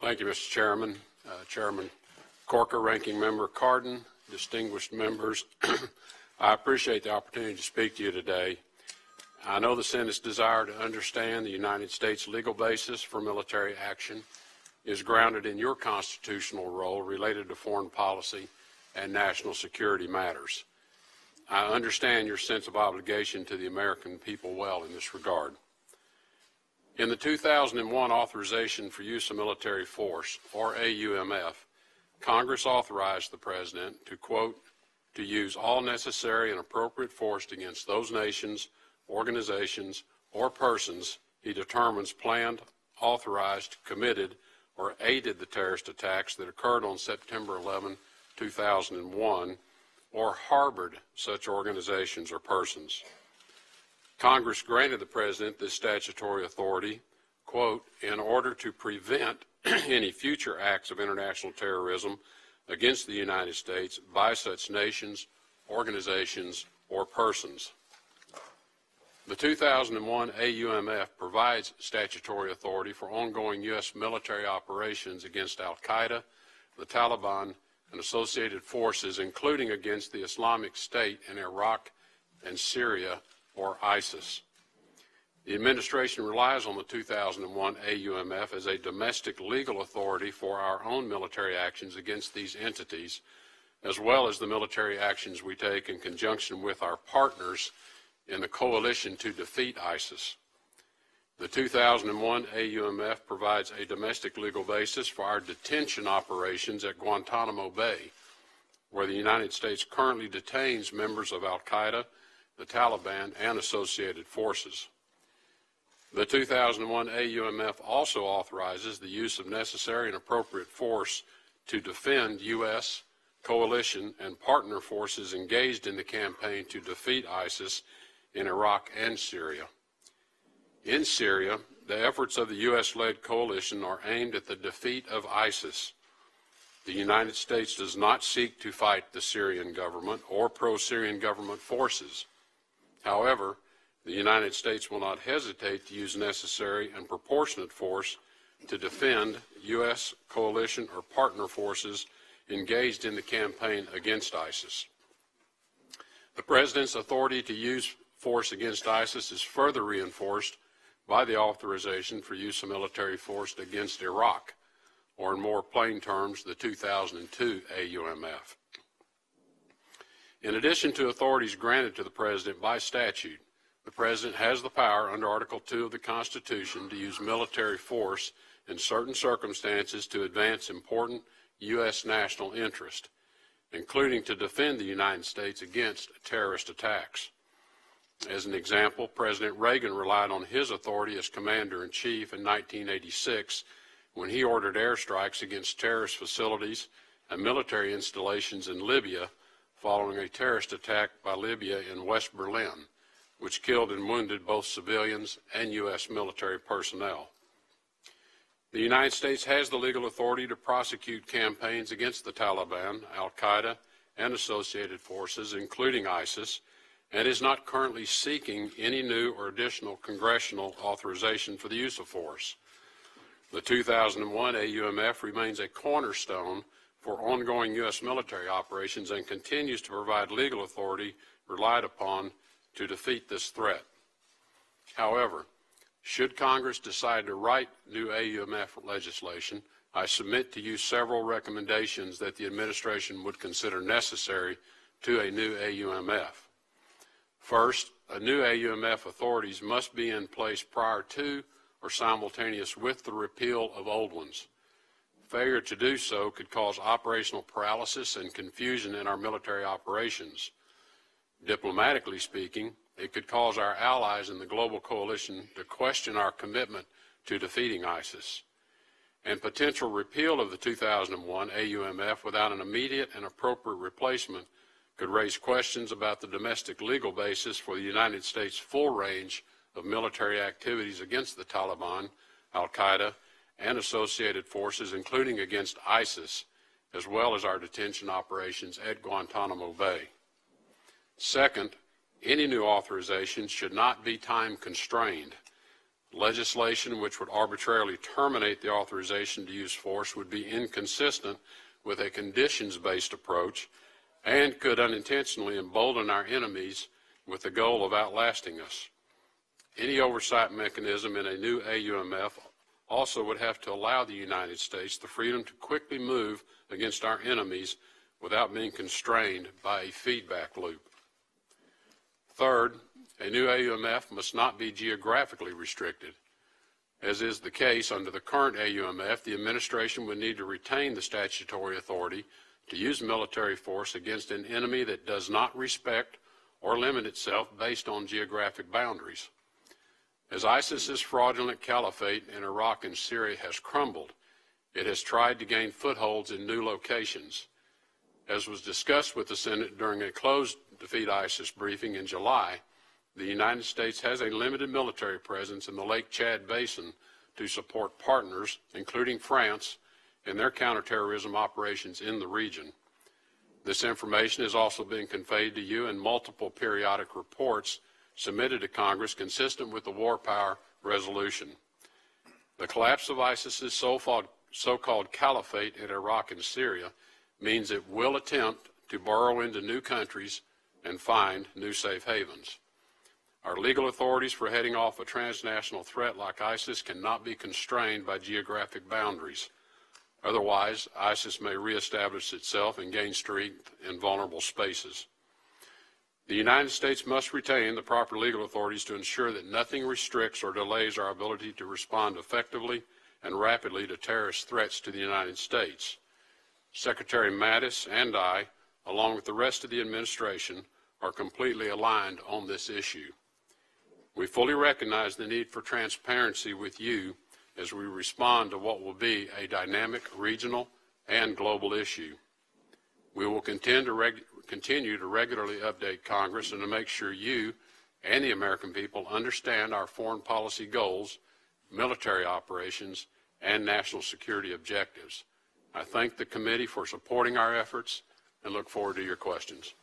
Thank you, Mr. Chairman. Uh, Chairman Corker, Ranking Member Cardin, distinguished members, I appreciate the opportunity to speak to you today. I know the Senate's desire to understand the United States legal basis for military action is grounded in your constitutional role related to foreign policy and national security matters. I understand your sense of obligation to the American people well in this regard. In the 2001 Authorization for Use of Military Force, or AUMF, Congress authorized the President to, quote, to use all necessary and appropriate force against those nations, organizations, or persons he determines planned, authorized, committed, or aided the terrorist attacks that occurred on September 11, 2001, or harbored such organizations or persons. Congress granted the President this statutory authority, quote, in order to prevent any future acts of international terrorism against the United States by such nations, organizations, or persons. The 2001 AUMF provides statutory authority for ongoing U.S. military operations against Al Qaeda, the Taliban, and associated forces, including against the Islamic State in Iraq and Syria or ISIS. The administration relies on the 2001 AUMF as a domestic legal authority for our own military actions against these entities, as well as the military actions we take in conjunction with our partners in the coalition to defeat ISIS. The 2001 AUMF provides a domestic legal basis for our detention operations at Guantanamo Bay, where the United States currently detains members of Al Qaeda the Taliban, and associated forces. The 2001 AUMF also authorizes the use of necessary and appropriate force to defend U.S., coalition, and partner forces engaged in the campaign to defeat ISIS in Iraq and Syria. In Syria, the efforts of the U.S. led coalition are aimed at the defeat of ISIS. The United States does not seek to fight the Syrian government or pro Syrian government forces. However, the United States will not hesitate to use necessary and proportionate force to defend U.S. coalition or partner forces engaged in the campaign against ISIS. The President's authority to use force against ISIS is further reinforced by the authorization for use of military force against Iraq, or in more plain terms, the 2002 AUMF. In addition to authorities granted to the President by statute, the President has the power under Article 2 of the Constitution to use military force in certain circumstances to advance important U.S. national interest, including to defend the United States against terrorist attacks. As an example, President Reagan relied on his authority as Commander in Chief in 1986 when he ordered airstrikes against terrorist facilities and military installations in Libya following a terrorist attack by Libya in West Berlin, which killed and wounded both civilians and U.S. military personnel. The United States has the legal authority to prosecute campaigns against the Taliban, Al Qaeda, and associated forces, including ISIS, and is not currently seeking any new or additional congressional authorization for the use of force. The 2001 AUMF remains a cornerstone for ongoing U.S. military operations and continues to provide legal authority relied upon to defeat this threat. However, should Congress decide to write new AUMF legislation, I submit to you several recommendations that the administration would consider necessary to a new AUMF. First, a new AUMF authorities must be in place prior to or simultaneous with the repeal of old ones. Failure to do so could cause operational paralysis and confusion in our military operations. Diplomatically speaking, it could cause our allies in the global coalition to question our commitment to defeating ISIS. And potential repeal of the 2001 AUMF without an immediate and appropriate replacement could raise questions about the domestic legal basis for the United States' full range of military activities against the Taliban, Al Qaeda, and associated forces, including against ISIS, as well as our detention operations at Guantanamo Bay. Second, any new authorization should not be time constrained. Legislation which would arbitrarily terminate the authorization to use force would be inconsistent with a conditions-based approach and could unintentionally embolden our enemies with the goal of outlasting us. Any oversight mechanism in a new AUMF also would have to allow the United States the freedom to quickly move against our enemies without being constrained by a feedback loop. Third, a new AUMF must not be geographically restricted. As is the case under the current AUMF, the administration would need to retain the statutory authority to use military force against an enemy that does not respect or limit itself based on geographic boundaries. As ISIS's fraudulent caliphate in Iraq and Syria has crumbled, it has tried to gain footholds in new locations. As was discussed with the Senate during a closed Defeat ISIS briefing in July, the United States has a limited military presence in the Lake Chad Basin to support partners, including France, in their counterterrorism operations in the region. This information has also been conveyed to you in multiple periodic reports submitted to Congress consistent with the War Power Resolution. The collapse of ISIS's so-called caliphate in Iraq and Syria means it will attempt to burrow into new countries and find new safe havens. Our legal authorities for heading off a transnational threat like ISIS cannot be constrained by geographic boundaries. Otherwise, ISIS may reestablish itself and gain strength in vulnerable spaces. The United States must retain the proper legal authorities to ensure that nothing restricts or delays our ability to respond effectively and rapidly to terrorist threats to the United States. Secretary Mattis and I, along with the rest of the administration, are completely aligned on this issue. We fully recognize the need for transparency with you as we respond to what will be a dynamic regional and global issue. We will continue to, reg- continue to regularly update Congress and to make sure you and the American people understand our foreign policy goals, military operations, and national security objectives. I thank the committee for supporting our efforts and look forward to your questions.